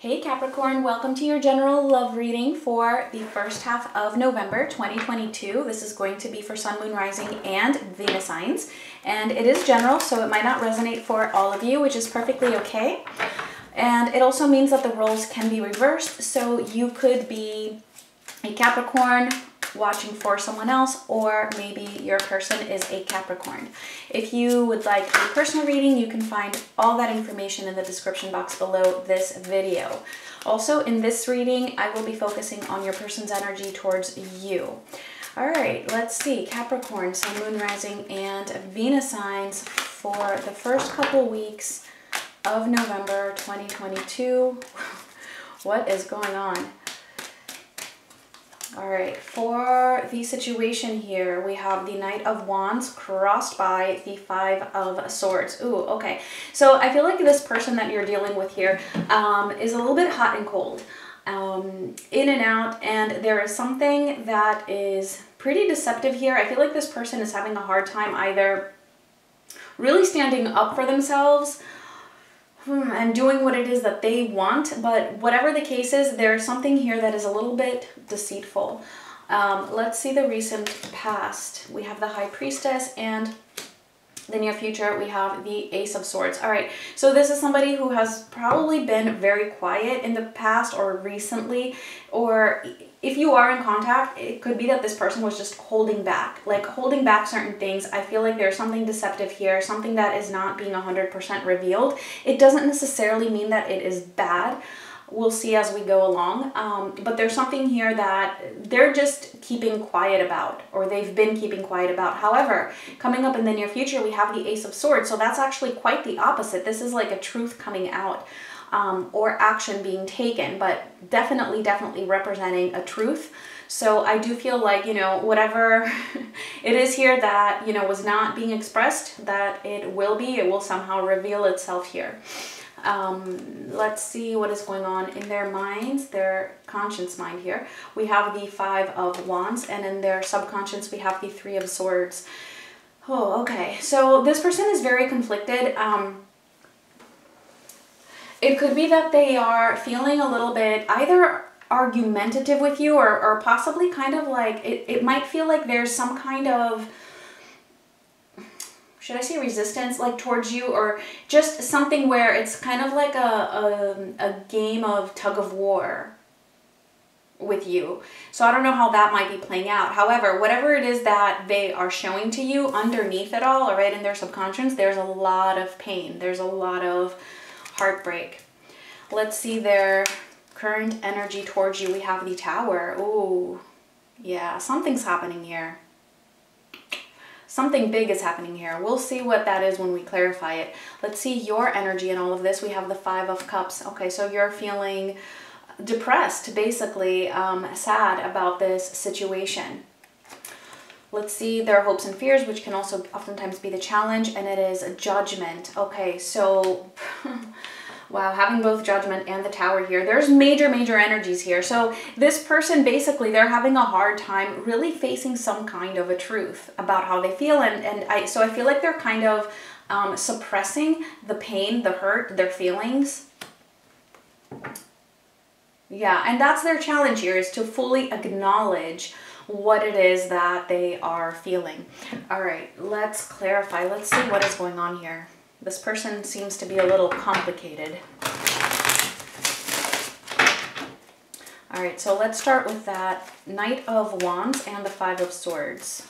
Hey Capricorn, welcome to your general love reading for the first half of November 2022. This is going to be for Sun, Moon, Rising, and Venus signs. And it is general, so it might not resonate for all of you, which is perfectly okay. And it also means that the roles can be reversed, so you could be a Capricorn watching for someone else or maybe your person is a Capricorn. If you would like a personal reading, you can find all that information in the description box below this video. Also, in this reading, I will be focusing on your person's energy towards you. All right, let's see. Capricorn, Sun, Moon, Rising, and Venus signs for the first couple weeks of November 2022. what is going on? All right, for the situation here, we have the Knight of Wands crossed by the Five of Swords. Ooh, okay. So I feel like this person that you're dealing with here um, is a little bit hot and cold, um, in and out, and there is something that is pretty deceptive here. I feel like this person is having a hard time either really standing up for themselves hmm, and doing what it is that they want. But whatever the case is, there's something here that is a little bit deceitful. Um, let's see the recent past. We have the High Priestess and the near future, we have the Ace of Swords. All right, so this is somebody who has probably been very quiet in the past or recently, or if you are in contact, it could be that this person was just holding back, like holding back certain things. I feel like there's something deceptive here, something that is not being 100% revealed. It doesn't necessarily mean that it is bad. We'll see as we go along. Um, but there's something here that they're just keeping quiet about, or they've been keeping quiet about. However, coming up in the near future, we have the Ace of Swords. So that's actually quite the opposite. This is like a truth coming out um, or action being taken, but definitely, definitely representing a truth. So I do feel like, you know, whatever it is here that, you know, was not being expressed, that it will be, it will somehow reveal itself here. Um, let's see what is going on in their minds, their conscious mind here. We have the Five of Wands, and in their subconscious, we have the Three of Swords. Oh, okay. So this person is very conflicted. Um, it could be that they are feeling a little bit either argumentative with you or, or possibly kind of like, it, it might feel like there's some kind of, should I say resistance like towards you or just something where it's kind of like a, a, a game of tug of war with you. So I don't know how that might be playing out. However, whatever it is that they are showing to you underneath it all, or right in their subconscious, there's a lot of pain. There's a lot of heartbreak. Let's see their current energy towards you. We have the tower. Oh, yeah, something's happening here. Something big is happening here. We'll see what that is when we clarify it. Let's see your energy in all of this. We have the Five of Cups. Okay, so you're feeling depressed, basically um, sad about this situation. Let's see their hopes and fears, which can also oftentimes be the challenge, and it is a judgment. Okay, so wow, having both judgment and the tower here, there's major, major energies here. So this person, basically, they're having a hard time really facing some kind of a truth about how they feel. And, and I, so I feel like they're kind of um, suppressing the pain, the hurt, their feelings. Yeah, and that's their challenge here is to fully acknowledge what it is that they are feeling. All right, let's clarify. Let's see what is going on here. This person seems to be a little complicated. All right, so let's start with that Knight of Wands and the Five of Swords.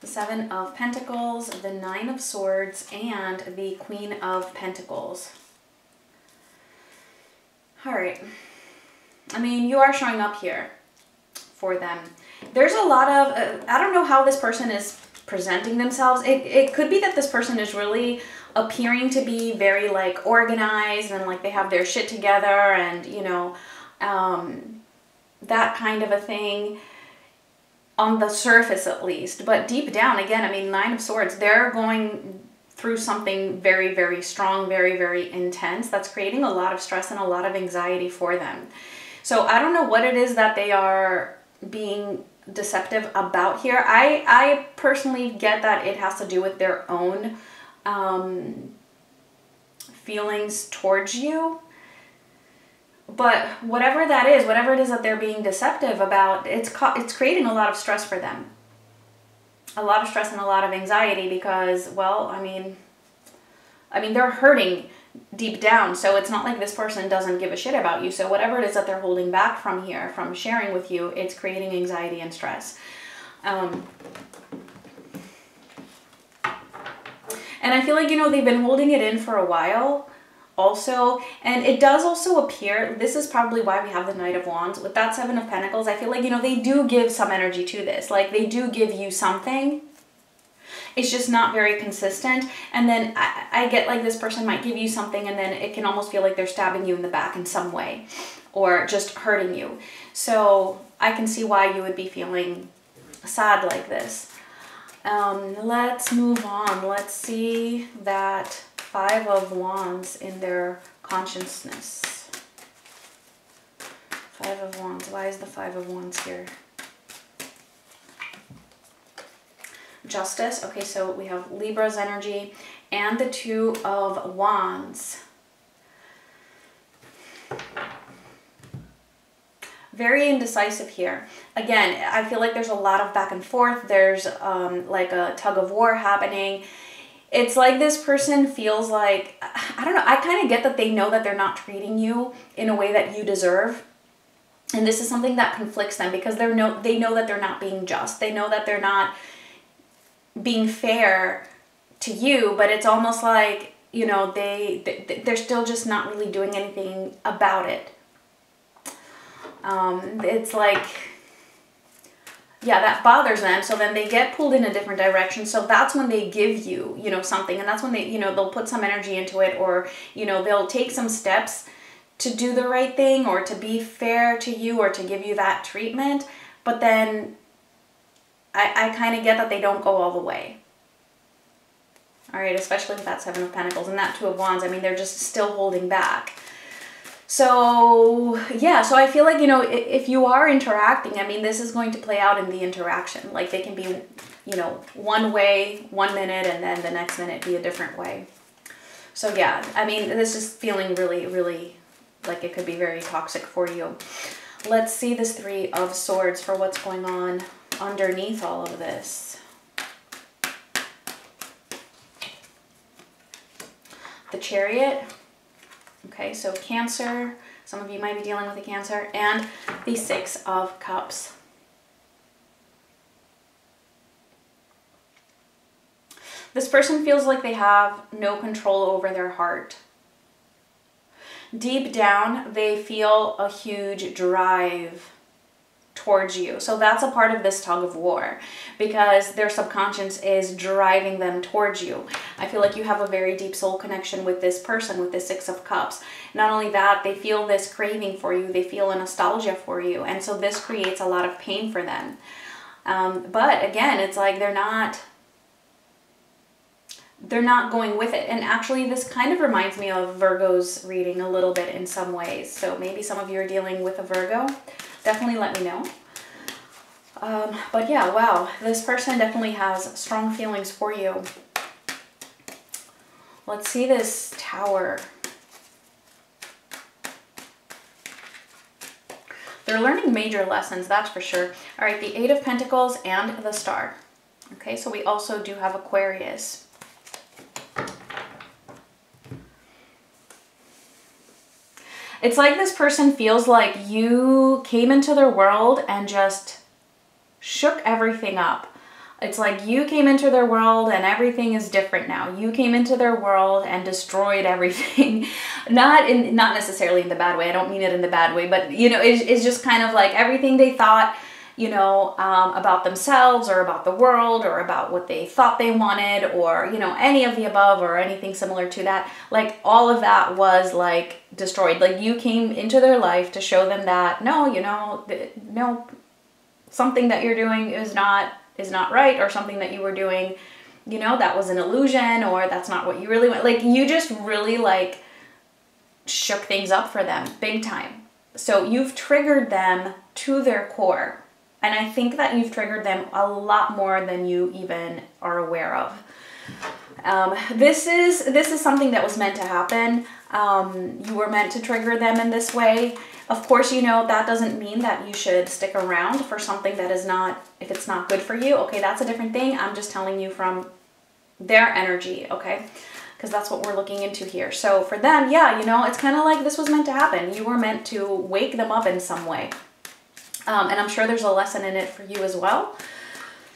The Seven of Pentacles, the Nine of Swords, and the Queen of Pentacles. All right. I mean, you are showing up here for them. There's a lot of, uh, I don't know how this person is presenting themselves. It, it could be that this person is really appearing to be very like organized and like they have their shit together and, you know, um, that kind of a thing on the surface at least. But deep down, again, I mean, Nine of Swords, they're going through something very, very strong, very, very intense that's creating a lot of stress and a lot of anxiety for them. So I don't know what it is that they are being deceptive about here. I I personally get that it has to do with their own um, feelings towards you. But whatever that is, whatever it is that they're being deceptive about, it's it's creating a lot of stress for them. A lot of stress and a lot of anxiety because, well, I mean, I mean they're hurting deep down. So it's not like this person doesn't give a shit about you. So whatever it is that they're holding back from here, from sharing with you, it's creating anxiety and stress. Um, and I feel like, you know, they've been holding it in for a while also and it does also appear this is probably why we have the knight of wands with that seven of pentacles i feel like you know they do give some energy to this like they do give you something it's just not very consistent. And then I, I get like this person might give you something and then it can almost feel like they're stabbing you in the back in some way or just hurting you. So I can see why you would be feeling sad like this. Um, let's move on. Let's see that Five of Wands in their consciousness. Five of Wands. Why is the Five of Wands here? Justice. Okay, so we have Libra's energy and the Two of Wands. Very indecisive here. Again, I feel like there's a lot of back and forth. There's um, like a tug of war happening. It's like this person feels like, I don't know, I kind of get that they know that they're not treating you in a way that you deserve and this is something that conflicts them because they're no they know that they're not being just they know that they're not being fair to you, but it's almost like, you know, they, they're still just not really doing anything about it. Um, it's like, yeah, that bothers them. So then they get pulled in a different direction. So that's when they give you, you know, something. And that's when they, you know, they'll put some energy into it or, you know, they'll take some steps to do the right thing or to be fair to you or to give you that treatment. But then I, I kind of get that they don't go all the way. All right, especially with that Seven of Pentacles and that Two of Wands. I mean, they're just still holding back. So, yeah, so I feel like, you know, if, if you are interacting, I mean, this is going to play out in the interaction. Like, they can be, you know, one way, one minute, and then the next minute be a different way. So, yeah, I mean, this is feeling really, really like it could be very toxic for you. Let's see this Three of Swords for what's going on underneath all of this. The Chariot. Okay, so Cancer. Some of you might be dealing with a Cancer. And the Six of Cups. This person feels like they have no control over their heart. Deep down, they feel a huge drive towards you. So that's a part of this tug of war because their subconscious is driving them towards you. I feel like you have a very deep soul connection with this person, with the Six of Cups. Not only that, they feel this craving for you, they feel a nostalgia for you. And so this creates a lot of pain for them. Um, but again, it's like they're not they're not going with it. And actually, this kind of reminds me of Virgo's reading a little bit in some ways. So maybe some of you are dealing with a Virgo definitely let me know. Um, but yeah, wow, this person definitely has strong feelings for you. Let's see this tower. They're learning major lessons, that's for sure. All right, the Eight of Pentacles and the Star. Okay, so we also do have Aquarius. It's like this person feels like you came into their world and just shook everything up. It's like you came into their world and everything is different now. You came into their world and destroyed everything. not in not necessarily in the bad way. I don't mean it in the bad way, but you know, it, it's just kind of like everything they thought you know, um, about themselves or about the world or about what they thought they wanted or, you know, any of the above or anything similar to that. Like all of that was like destroyed. Like you came into their life to show them that no, you know, no, something that you're doing is not is not right or something that you were doing, you know, that was an illusion or that's not what you really want. Like you just really like shook things up for them big time. So you've triggered them to their core And I think that you've triggered them a lot more than you even are aware of. Um, this is this is something that was meant to happen. Um, you were meant to trigger them in this way. Of course, you know that doesn't mean that you should stick around for something that is not if it's not good for you. Okay, that's a different thing. I'm just telling you from their energy. Okay because that's what we're looking into here. So for them, yeah, you know, it's kind of like this was meant to happen. You were meant to wake them up in some way. Um, and I'm sure there's a lesson in it for you as well.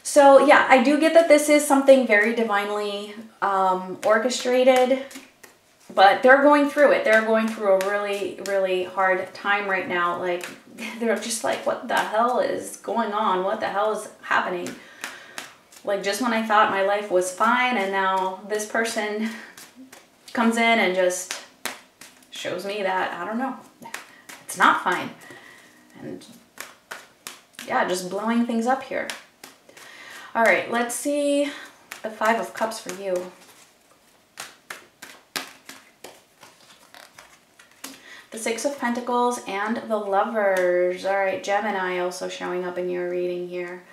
So yeah, I do get that this is something very divinely um, orchestrated, but they're going through it. They're going through a really, really hard time right now. Like they're just like, what the hell is going on? What the hell is happening? Like just when I thought my life was fine and now this person comes in and just shows me that, I don't know, it's not fine. And yeah, just blowing things up here. All right, let's see the Five of Cups for you. The Six of Pentacles and the Lovers. All right, Gemini also showing up in your reading here.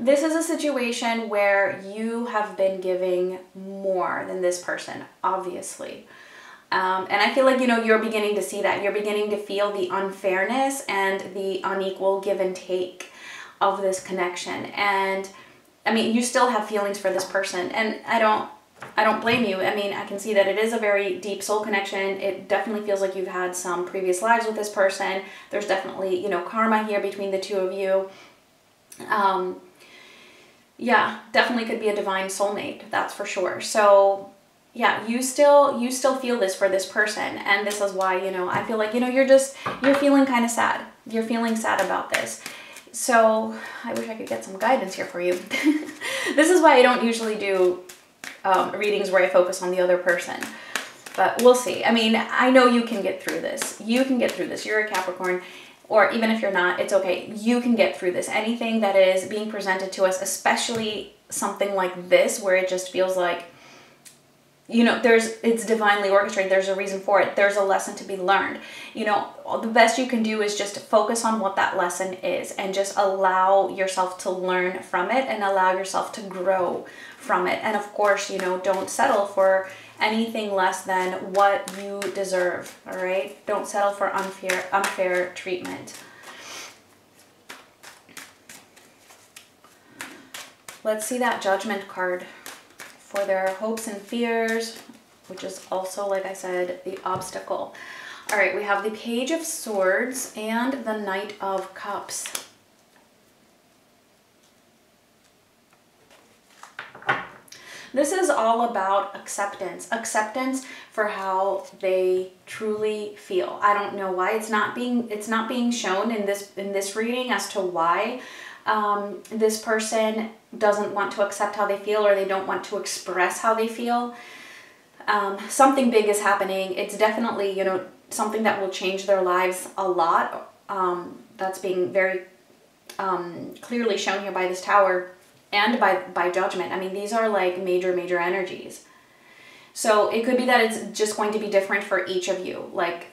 This is a situation where you have been giving more than this person, obviously. Um, and I feel like, you know, you're beginning to see that. You're beginning to feel the unfairness and the unequal give and take of this connection. And I mean, you still have feelings for this person. And I don't, I don't blame you. I mean, I can see that it is a very deep soul connection. It definitely feels like you've had some previous lives with this person. There's definitely, you know, karma here between the two of you. Um, yeah, definitely could be a divine soulmate. That's for sure. So yeah you still you still feel this for this person and this is why you know i feel like you know you're just you're feeling kind of sad. You're feeling sad about this. So i wish i could get some guidance here for you. This is why i don't usually do um, readings where i focus on the other person. But we'll see. I mean i know you can get through this. You can get through this. You're a capricorn. Or even if you're not it's okay. You can get through this. Anything that is being presented to us especially something like this where it just feels like you know there's it's divinely orchestrated there's a reason for it there's a lesson to be learned. You know the best you can do is just focus on what that lesson is and just allow yourself to learn from it and allow yourself to grow from it. And of course you know don't settle for anything less than what you deserve all right? Don't settle for unfair unfair treatment. Let's see that judgment card for their hopes and fears, which is also, like I said, the obstacle. All right, we have the Page of Swords and the Knight of Cups. This is all about acceptance. Acceptance for how they truly feel. I don't know why it's not being it's not being shown in this in this reading as to why um, this person doesn't want to accept how they feel or they don't want to express how they feel. Um, something big is happening. It's definitely, you know, something that will change their lives a lot. Um, that's being very um, clearly shown here by this tower and by, by judgment. I mean, these are like major, major energies. So it could be that it's just going to be different for each of you. Like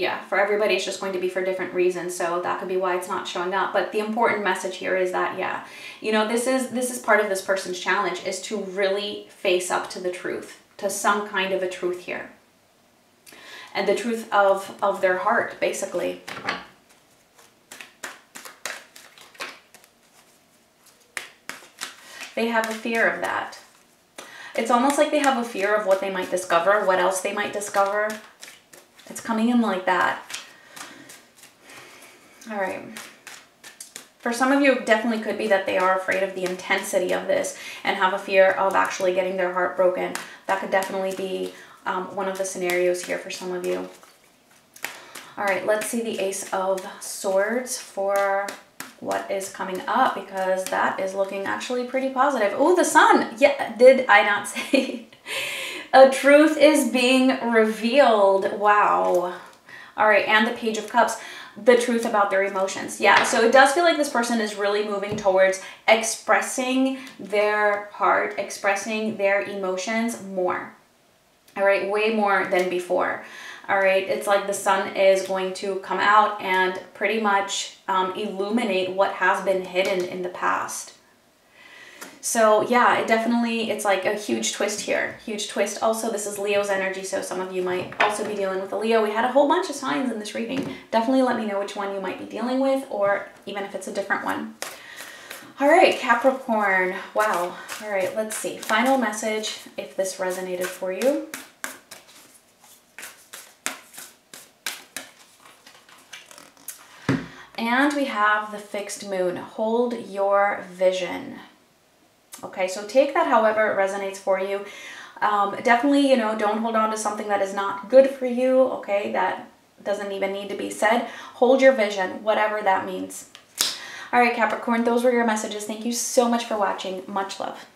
yeah, for everybody it's just going to be for different reasons. So that could be why it's not showing up. But the important message here is that yeah, you know, this is this is part of this person's challenge is to really face up to the truth, to some kind of a truth here. And the truth of of their heart, basically. They have a fear of that. It's almost like they have a fear of what they might discover, what else they might discover, it's coming in like that. All right. For some of you, it definitely could be that they are afraid of the intensity of this and have a fear of actually getting their heart broken. That could definitely be um, one of the scenarios here for some of you. All right, let's see the Ace of Swords for what is coming up because that is looking actually pretty positive. Oh, the sun. Yeah, did I not say? A truth is being revealed. Wow. All right, and the Page of Cups, the truth about their emotions. Yeah, so it does feel like this person is really moving towards expressing their heart, expressing their emotions more. All right, way more than before. All right, it's like the sun is going to come out and pretty much um, illuminate what has been hidden in the past. So yeah, it definitely, it's like a huge twist here. Huge twist. Also, this is Leo's energy, so some of you might also be dealing with a Leo. We had a whole bunch of signs in this reading. Definitely let me know which one you might be dealing with or even if it's a different one. All right, Capricorn. Wow. All right, let's see. Final message if this resonated for you. And we have the fixed moon. Hold your vision. Okay, so take that however it resonates for you. Um, definitely, you know, don't hold on to something that is not good for you, okay? That doesn't even need to be said. Hold your vision, whatever that means. All right, Capricorn, those were your messages. Thank you so much for watching. Much love.